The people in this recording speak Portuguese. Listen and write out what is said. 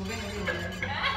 Vou ver